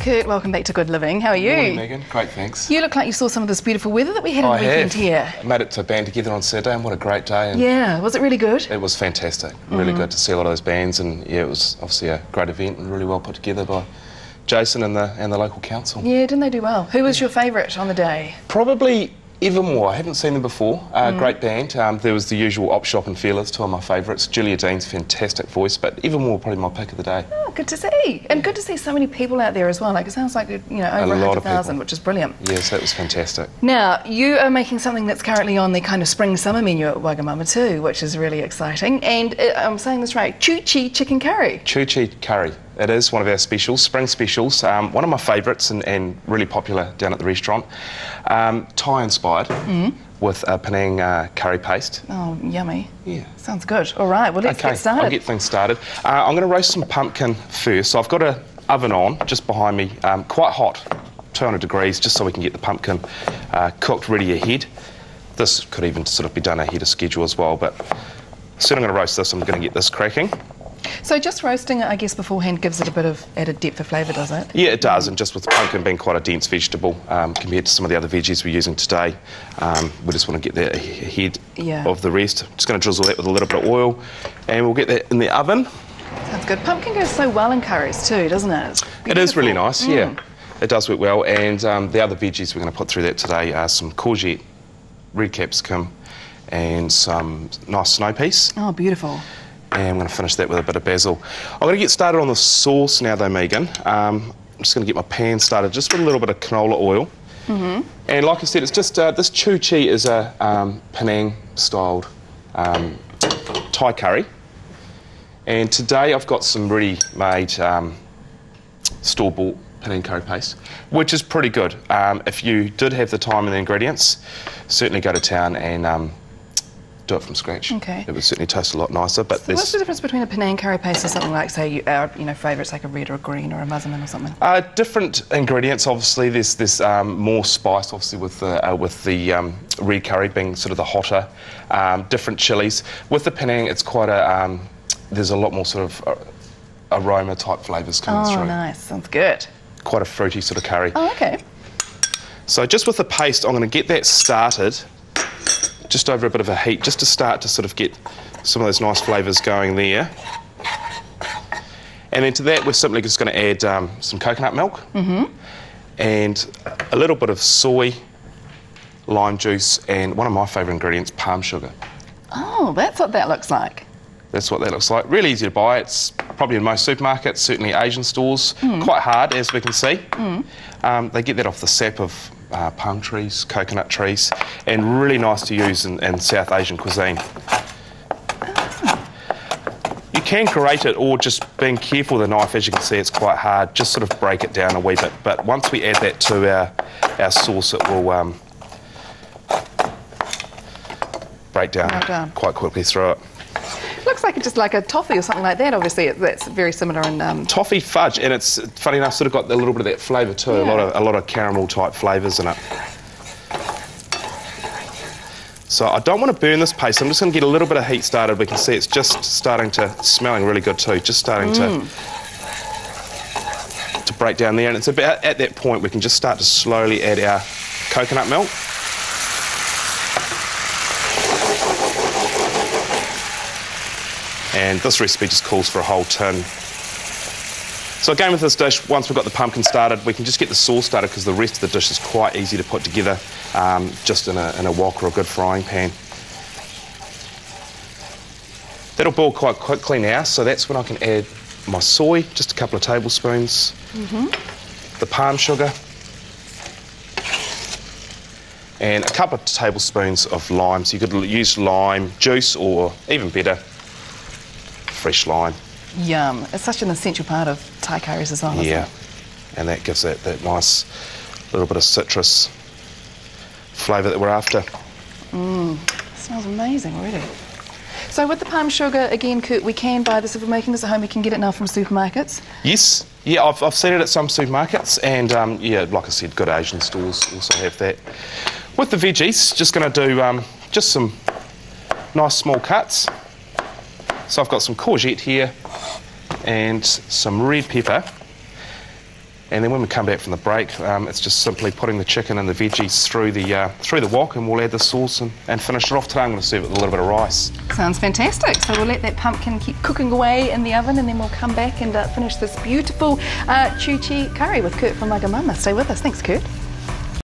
Kurt, welcome back to Good Living. How are you? Morning, Megan. Great, thanks. You look like you saw some of this beautiful weather that we had on the weekend have. here. I made it to a band together on Saturday, and what a great day! And Yeah, was it really good? It was fantastic. Mm-hmm. Really good to see a lot of those bands, and yeah, it was obviously a great event and really well put together by Jason and the and the local council. Yeah, didn't they do well? Who was your favourite on the day? Probably Evermore. I haven't seen them before. Uh, Mm. Great band. Um, there was the usual Op Shop and Feelers, two of my favourites. Julia Deans' fantastic voice, but Evermore probably my pick of the day. Oh, good to see. And good to see so many people out there as well. Like, it sounds like, you know, over lot of 100,000, which is brilliant. Yes, that was fantastic. Now, you are making something that's currently on the kind of spring summer menu at Wagamama too, which is really exciting. And uh, I'm saying this right, Chu Chee Chicken Curry. Chu Chee Curry. It is one of our specials, spring specials. Um, one of my favourites and, and really popular down at the restaurant. Um, Thai inspired with a Penang uh, curry paste. Oh, yummy. Yeah. Sounds good. All right, well, let's okay, get started. I'll get things started. Uh, I'm going to roast some pumpkin first. So I've got a oven on just behind me, um, quite hot, 200 degrees, just so we can get the pumpkin uh, cooked ready ahead. This could even sort of be done ahead of schedule as well, but soon I'm going to roast this. I'm going to get this cracking. So just roasting it, I guess, beforehand gives it a bit of added depth of flavour, does it? Yeah, it does, and just with pumpkin being quite a dense vegetable um, compared to some of the other veggies we're using today, um, we just want to get that ahead Yeah. of the rest. Just going to drizzle that with a little bit of oil, and we'll get that in the oven. Sounds good. Pumpkin goes so well in curries too, doesn't it? It's really beautiful. nice, yeah. It does work well, and um, the other veggies we're going to put through that today are some courgette, red capsicum, and some nice snow peas. Oh, beautiful. And I'm going to finish that with a bit of basil. I'm going to get started on the sauce now, though, Megan. Um, I'm just going to get my pan started just with a little bit of canola oil. And like I said, it's just uh, this chu chee is a um, Penang-styled um, Thai curry. And today I've got some ready-made um, store-bought Penang curry paste, which is pretty good. Um, if you did have the time and the ingredients, certainly go to town and um, do it from scratch. Okay. It would certainly taste a lot nicer. But So what's the difference between a Penang curry paste and something like, say, you, our you know favourites like a red or a green or a massaman or something? uh, different ingredients. Obviously, there's there's um, more spice, obviously with the uh, with the um, red curry being sort of the hotter. Um, different chilies. With the Penang, it's quite a um, there's a lot more sort of uh, aroma type flavours coming Oh, through. nice. Sounds good. Quite a fruity sort of curry. Oh, okay. So just with the paste, I'm going to get that started just over a bit of a heat, just to start to sort of get some of those nice flavours going there. And then to that, we're simply just going to add um, some coconut milk and a little bit of soy, lime juice, and one of my favourite ingredients, palm sugar. Oh, that's what that looks like. That's what that looks like. Really easy to buy. It's probably in most supermarkets, certainly Asian stores. Quite hard, as we can see. Um, they get that off the sap of uh, palm trees, coconut trees, and really nice to use in, in South Asian cuisine. You can grate it, or just being careful with the knife, as you can see, it's quite hard. Just sort of break it down a wee bit. But once we add that to our, our sauce, it will um, break down Break down. quite quickly through it. Looks like it's just like a toffee or something like that. Obviously, it, that's very similar in. Um, toffee fudge, and it's funny enough, sort of got a little bit of that flavour too. A lot of a lot of caramel type flavours in it. So I don't want to burn this paste. I'm just going to get a little bit of heat started. We can see it's just starting to smelling really good too. Just starting to to break down there, and it's about at that point we can just start to slowly add our coconut milk. And this recipe just calls for a whole tin. So again with this dish, once we've got the pumpkin started, we can just get the sauce started because the rest of the dish is quite easy to put together um, just in a, in a wok or a good frying pan. That'll boil quite quickly now, so that's when I can add my soy, just a couple of tablespoons, the palm sugar, and a couple of tablespoons of lime. So you could use lime juice or even better, fresh lime. yum. It's such an essential part of Thai curries as well. isn't Yeah, it? and that gives that, that nice little bit of citrus flavour that we're after. Mmm. Smells amazing already. So with the palm sugar, again, Kurt, we can buy this if we're making this at home. We can get it now from supermarkets. Yes, yeah, I've, I've seen it at some supermarkets, and um, yeah, like I said, good Asian stores also have that. With the veggies, just going to do um, just some nice small cuts. So I've got some courgette here and some red pepper. And then when we come back from the break, um, it's just simply putting the chicken and the veggies through the uh, through the wok, and we'll add the sauce and, and finish it off. Today I'm going to serve it with a little bit of rice. Sounds fantastic. So we'll let that pumpkin keep cooking away in the oven and then we'll come back and uh, finish this beautiful uh, curry with Kurt from Wagamama. Stay with us. Thanks, Kurt.